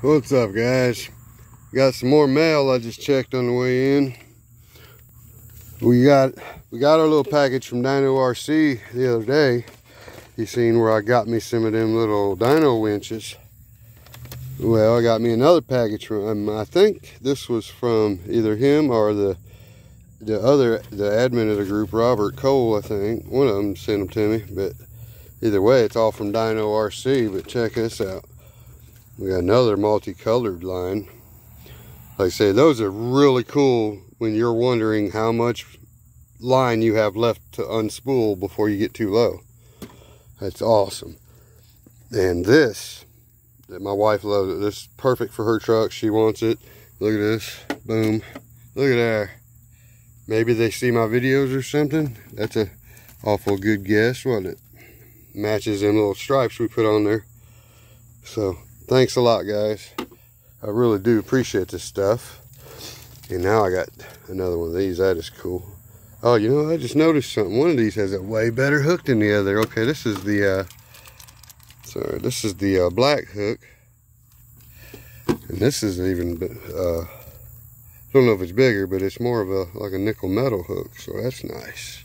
What's up guys? Got some more mail I just checked on the way in. We got we got our little package from Dino RC the other day. You seen where I got me some of them little dino winches. Well, I got me another package from um, I think this was from either him or the the other the admin of the group, Robert Cole, I think. One of them sent them to me, but either way, it's all from Dino RC. But check this out. We got another multicolored line. Like I say, those are really cool when you're wondering how much line you have left to unspool before you get too low. That's awesome. And this, that my wife loves it. This is perfect for her truck. She wants it. Look at this. Boom. Look at there. Maybe they see my videos or something. That's a awful good guess, wasn't it? Matches them little stripes we put on there. So thanks a lot guys i really do appreciate this stuff and now i got another one of these that is cool oh you know i just noticed something one of these has a way better hook than the other okay this is the uh sorry this is the uh, black hook and this is even uh I don't know if it's bigger, but it's more of a like a nickel metal hook, so that's nice.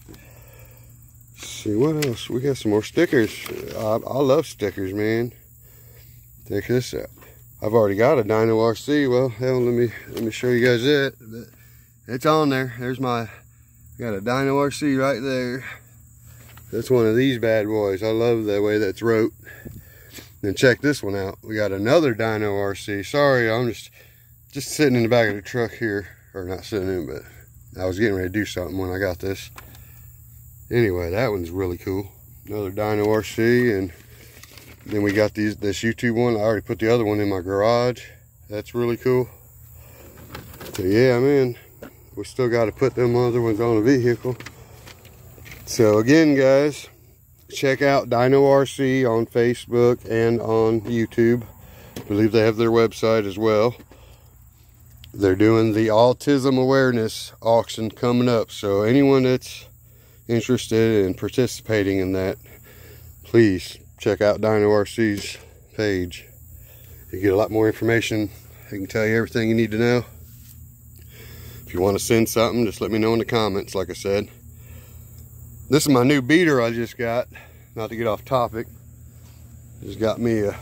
Let's see what else? We got some more stickers. I, I love stickers, man. Check this out. I've already got a Dino RC. Well, hell, let me let me show you guys it. But it's on there. There's my got a Dino RC right there. That's one of these bad boys. I love the way that's wrote. Then check this one out. We got another Dino RC. Sorry, I'm just just sitting in the back of the truck here, or not sitting in, but I was getting ready to do something when I got this. Anyway, that one's really cool. Another Dino RC and then we got these this YouTube one. I already put the other one in my garage. That's really cool. So yeah, man, we still got to put them other ones on the vehicle. So again, guys, check out Dino RC on Facebook and on YouTube. I believe they have their website as well. They're doing the autism awareness auction coming up. So anyone that's interested in participating in that, please check out Dino RC's page. You get a lot more information. He can tell you everything you need to know. If you want to send something, just let me know in the comments, like I said. This is my new beater I just got. Not to get off topic. Just got me a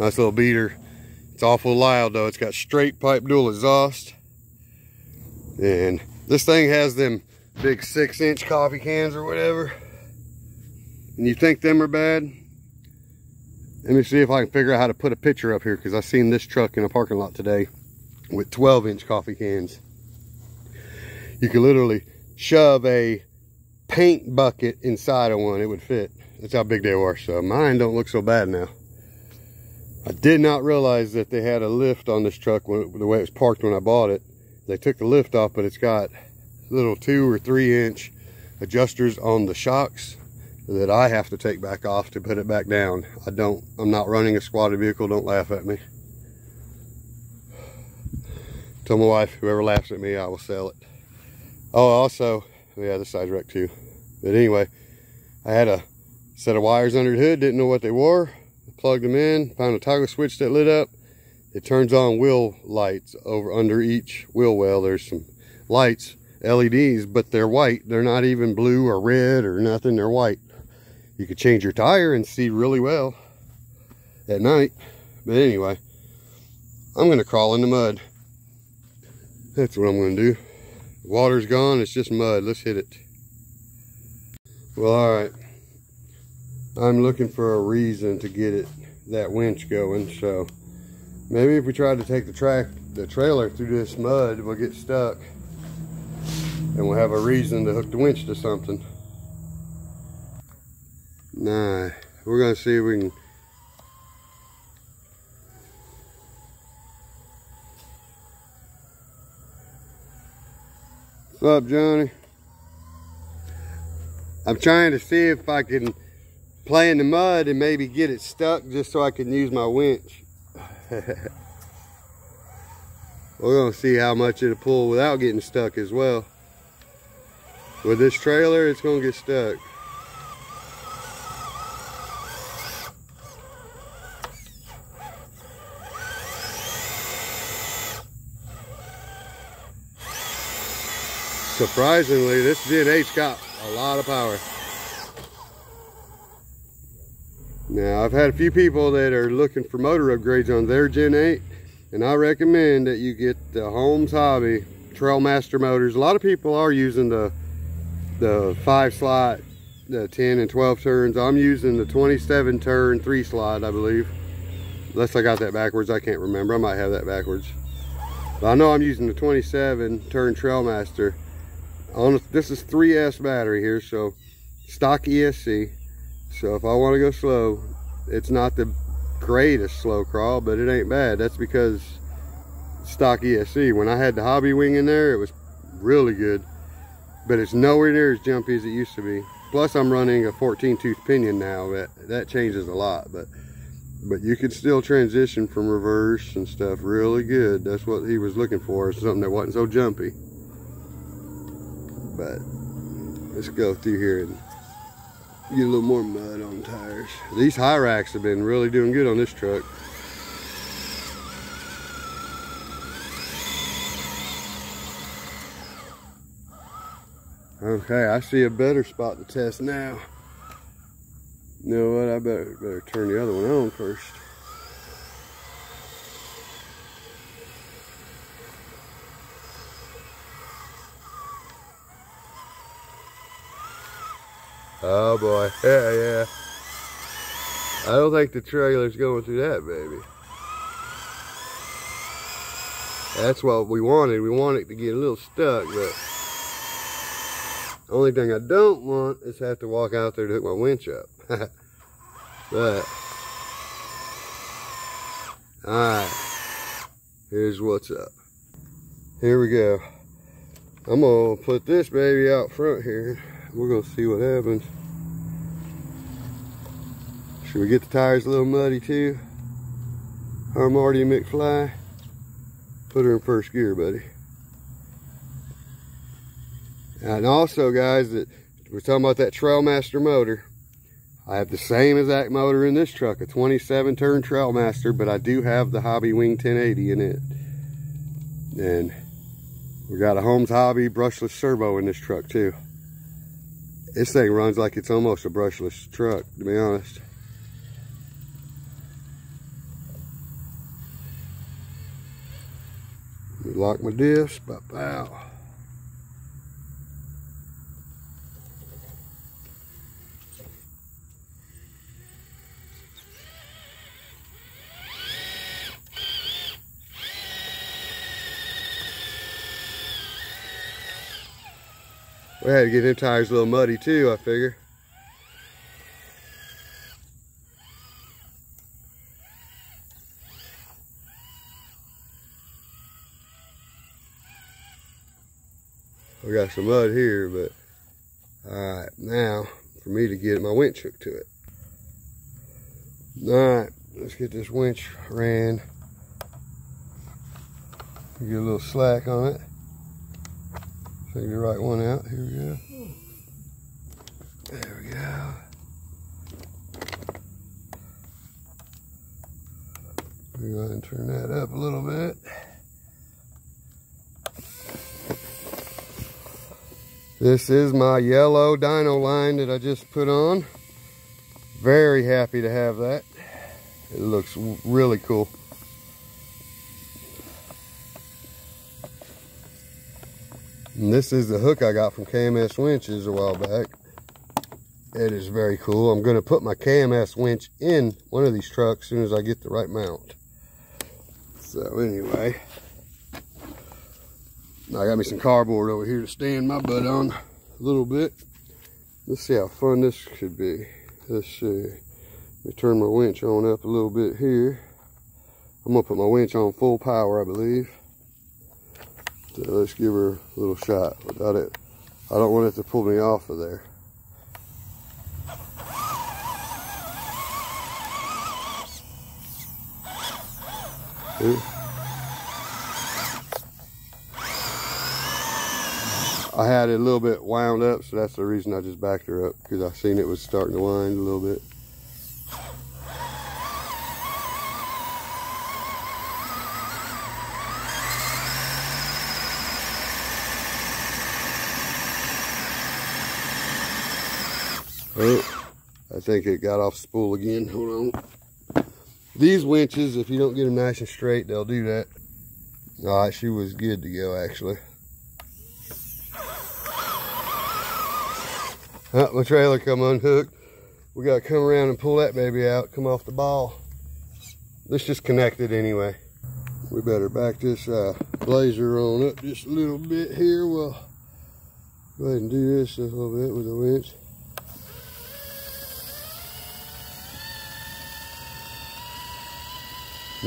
nice little beater. It's awful loud though. It's got straight pipe dual exhaust. And this thing has them big six inch coffee cans or whatever and you think them are bad, let me see if I can figure out how to put a picture up here because I seen this truck in a parking lot today with 12 inch coffee cans. You could literally shove a paint bucket inside of one, it would fit. That's how big they were. So mine don't look so bad now. I did not realize that they had a lift on this truck when, the way it was parked when I bought it. They took the lift off, but it's got little two or three inch adjusters on the shocks that I have to take back off to put it back down. I don't, I'm not running a squatted vehicle, don't laugh at me. Tell my wife, whoever laughs at me, I will sell it. Oh, also, yeah, this side's wrecked too. But anyway, I had a set of wires under the hood, didn't know what they were. Plugged them in, found a toggle switch that lit up. It turns on wheel lights over under each wheel well. There's some lights, LEDs, but they're white. They're not even blue or red or nothing. They're white you could change your tire and see really well at night. But anyway, I'm going to crawl in the mud. That's what I'm going to do. The water's gone. It's just mud. Let's hit it. Well, all right. I'm looking for a reason to get it that winch going. So maybe if we try to take the track, the trailer through this mud, we'll get stuck. And we'll have a reason to hook the winch to something. Nah, we're gonna see if we can What's up, Johnny? I'm trying to see if I can play in the mud and maybe get it stuck just so I can use my winch. We're gonna see how much it'll pull without getting stuck as well. With this trailer, it's gonna get stuck. Surprisingly, this Gen 8's got a lot of power. Now, I've had a few people that are looking for motor upgrades on their Gen 8, and I recommend that you get the Holmes Hobby Trailmaster motors. A lot of people are using the the five slot, the 10 and 12 turns. I'm using the 27 turn three slot, I believe. Unless I got that backwards, I can't remember. I might have that backwards. But I know I'm using the 27 turn Trailmaster. On this is 3S battery here, so stock ESC. So if I want to go slow, it's not the greatest slow crawl, but it ain't bad. That's because stock ESC. When I had the Hobbywing in there, it was really good, but it's nowhere near as jumpy as it used to be. Plus I'm running a 14 tooth pinion now, that, that changes a lot, but but you could still transition from reverse and stuff really good. That's what he was looking for, something that wasn't so jumpy. But let's go through here and get a little more mud on the tires. These Hyrax have been really doing good on this truck. Okay, I see a better spot to test now. You know what, I better, better turn the other one on first. Oh boy, yeah, yeah. I don't think the trailer's going through that, baby. That's what we wanted. We wanted to get a little stuck, but the only thing I don't want is have to walk out there to hook my winch up. but, alright, here's what's up. Here we go. I'm gonna put this baby out front here. We're gonna see what happens. Should we get the tires a little muddy too? Marty McFly. Put her in first gear, buddy. And also, guys, that we're talking about that Trailmaster motor. I have the same exact motor in this truck, a 27 turn Trailmaster, but I do have the Hobbywing 1080 in it. And we got a Holmes Hobby brushless servo in this truck too. This thing runs like it's almost a brushless truck, to be honest. Lock my disc, pop out. We had to get them tires a little muddy too, I figure. We got some mud here, but all right, now for me to get my winch hooked to it. All right, let's get this winch ran. Get a little slack on it. Figure the right one out. Here we go. There we go. We're going to turn that up a little bit. This is my yellow Dino line that I just put on. Very happy to have that. It looks really cool. And this is the hook I got from KMS Winches a while back. It is very cool. I'm going to put my KMS winch in one of these trucks as soon as I get the right mount. So anyway, I got me some cardboard over here to stand my butt on a little bit. Let's see how fun this should be. Let's see. Let me turn my winch on up a little bit here. I'm going to put my winch on full power, I believe. Let's give her a little shot without it. I don't want it to pull me off of there. I had it a little bit wound up, so that's the reason I just backed her up because I seen it was starting to wind a little bit. Oh, I think it got off spool again. Hold on. These winches, if you don't get them nice and straight, they'll do that. All right, she was good to go, actually. Oh, my trailer come unhooked. We got to come around and pull that baby out, come off the ball. This just connected anyway. We better back this uh, blazer on up just a little bit here. We'll go ahead and do this a little bit with the winch.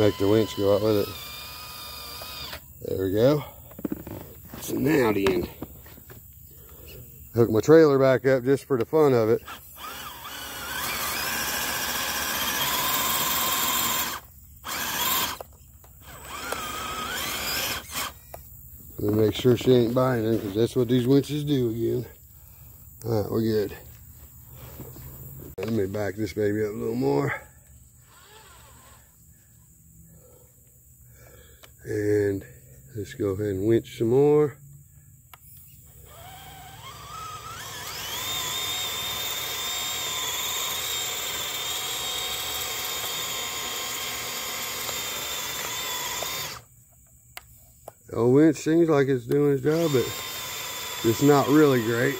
Make the winch go out with it. There we go. So now then, hook my trailer back up just for the fun of it. And make sure she ain't binding because that's what these winches do again. All right, we're good. Let me back this baby up a little more. And let's go ahead and winch some more. The winch seems like it's doing its job, but it's not really great.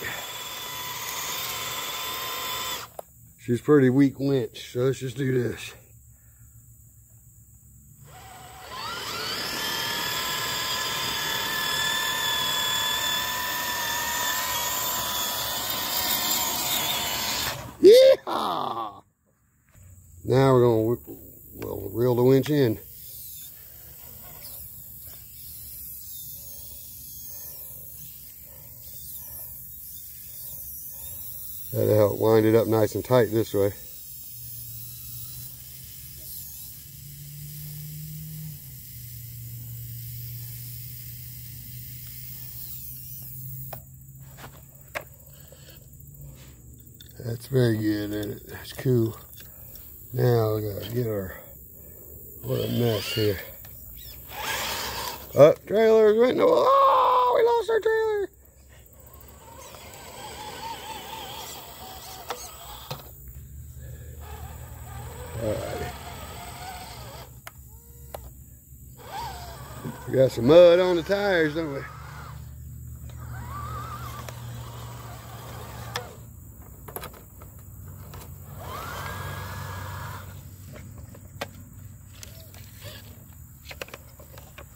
She's pretty weak winch, so let's just do this. Yeehaw! Now we're going to well, reel the winch in. Wind it up nice and tight this way. That's very good, and it? That's cool. Now we gotta get our, what a mess here. Up, trailers went no, oh, we lost our trailer. Alrighty. We got some mud on the tires, don't we?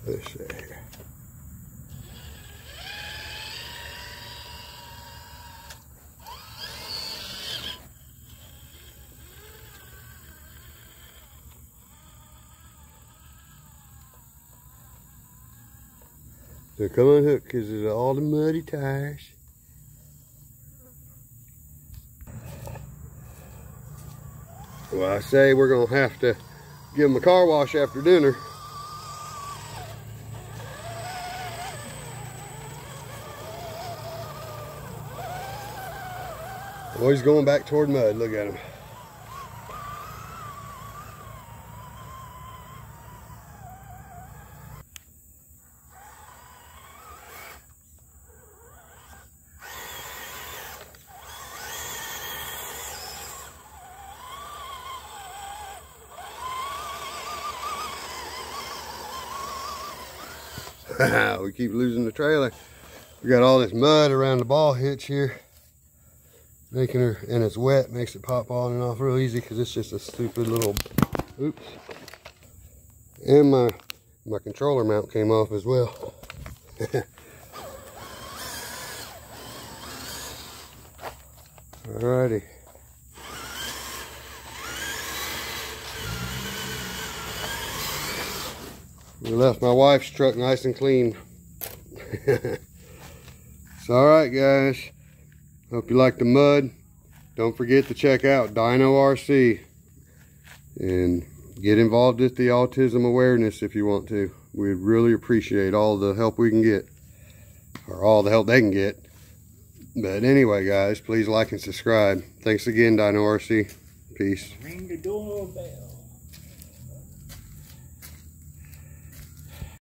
Let's see here. So come unhook because there's all the muddy tires. Well, I say we're going to have to give them a car wash after dinner. He's going back toward mud. Look at him. We keep losing the trailer. We got all this mud around the ball hitch here. Making her, and it's wet, makes it pop on and off real easy because it's just a stupid little, oops. And my, my controller mount came off as well. Alrighty. We left my wife's truck nice and clean. it's alright guys. Hope you like the mud. Don't forget to check out Dino RC. And get involved with the autism awareness if you want to. We'd really appreciate all the help we can get. Or all the help they can get. But anyway guys, please like and subscribe. Thanks again Dino RC. Peace. Ring the doorbell.